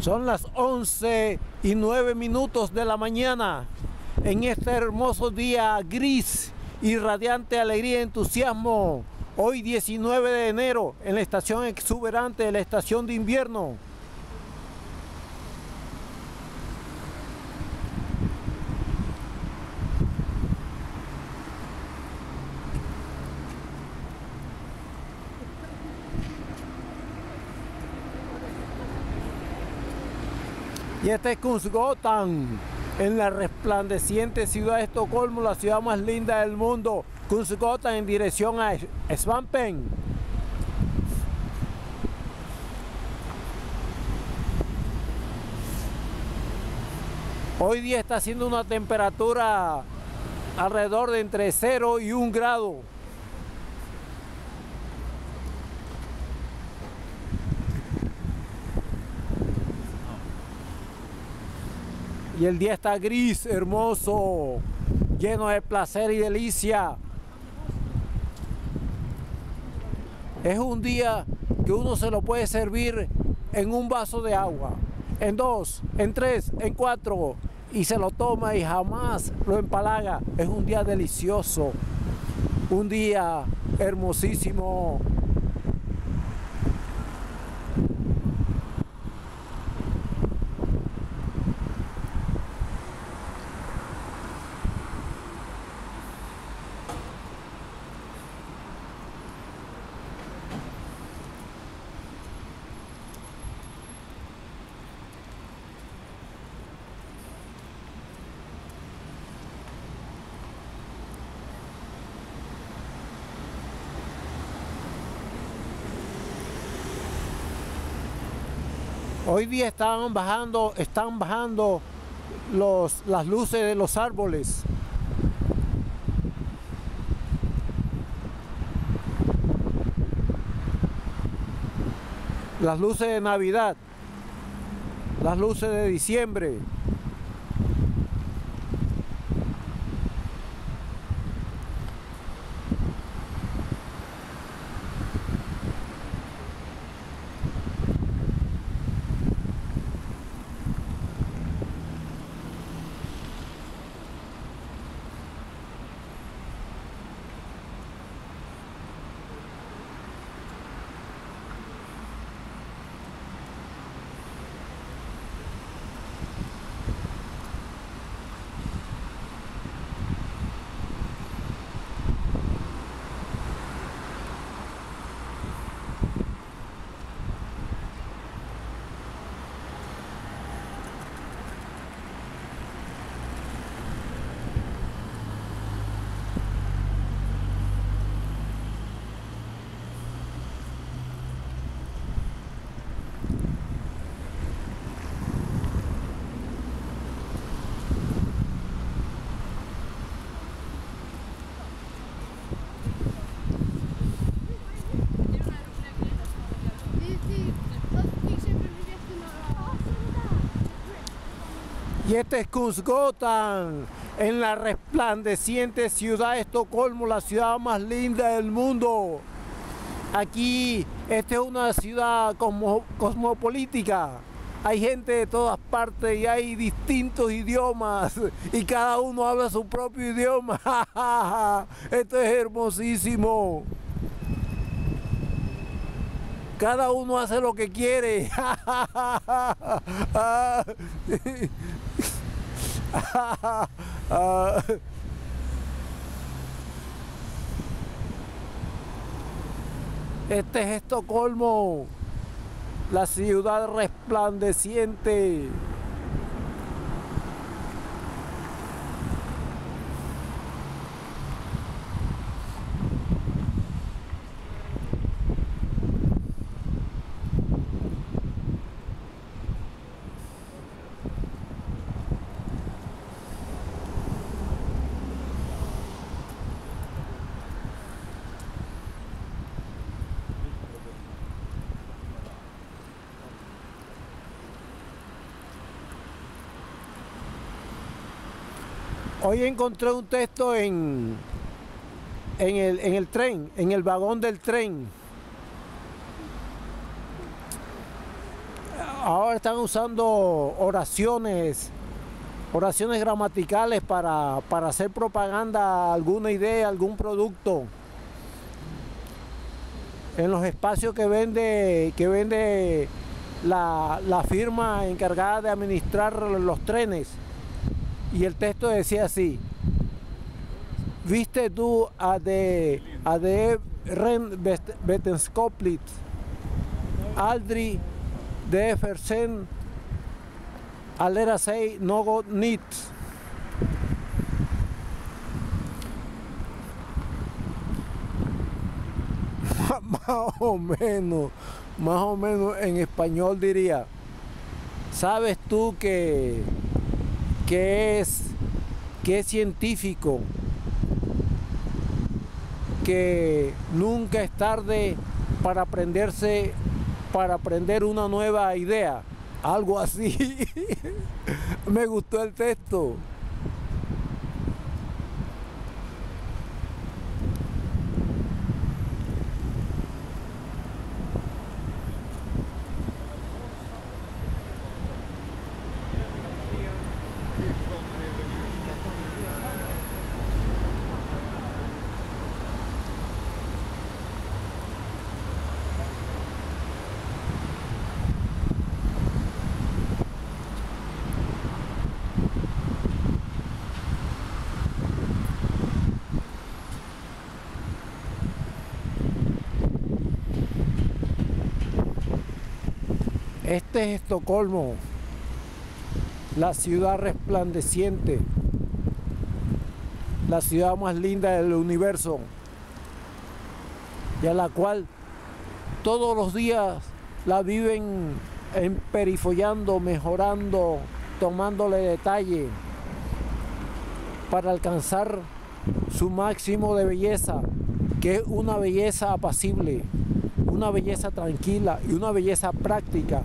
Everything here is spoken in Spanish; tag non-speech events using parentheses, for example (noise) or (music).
Son las 11 y 9 minutos de la mañana en este hermoso día gris y radiante alegría y entusiasmo. Hoy 19 de enero en la estación exuberante de la estación de invierno. Y este es Kungsgatan, en la resplandeciente ciudad de Estocolmo, la ciudad más linda del mundo. Kungsgatan en dirección a Svampen. Hoy día está haciendo una temperatura alrededor de entre 0 y 1 grado. Y el día está gris, hermoso, lleno de placer y delicia. Es un día que uno se lo puede servir en un vaso de agua, en dos, en tres, en cuatro, y se lo toma y jamás lo empalaga. Es un día delicioso, un día hermosísimo. Hoy día están bajando, están bajando las luces de los árboles. Las luces de Navidad, las luces de diciembre. Y este es Kungsgatan, en la resplandeciente ciudad de Estocolmo, la ciudad más linda del mundo. Aquí, esta es una ciudad cosmo, cosmopolítica. Hay gente de todas partes y hay distintos idiomas y cada uno habla su propio idioma. (laughs) Esto es hermosísimo. Cada uno hace lo que quiere. (laughs) (laughs) Este es Estocolmo, la ciudad resplandeciente. Hoy encontré un texto en, en, el, en el tren, en el vagón del tren. ahora están usando oraciones, oraciones gramaticales para, para hacer propaganda, alguna idea, algún producto. En los espacios que vende, que vende la, la firma encargada de administrar los trenes. Y el texto decía así, viste tú a de, a de Ren Vetenskoplit, Aldri de Fersen, Alera 6, Nogo Nit. (laughs) más o menos, más o menos en español diría, ¿sabes tú que, que es, que es científico? que nunca es tarde para aprenderse, para aprender una nueva idea. Algo así. (laughs) Me gustó el texto. Este es Estocolmo, la ciudad resplandeciente, la ciudad más linda del universo, y a la cual todos los días la viven emperifollando, mejorando, tomándole detalle para alcanzar su máximo de belleza, que es una belleza apacible una belleza tranquila y una belleza práctica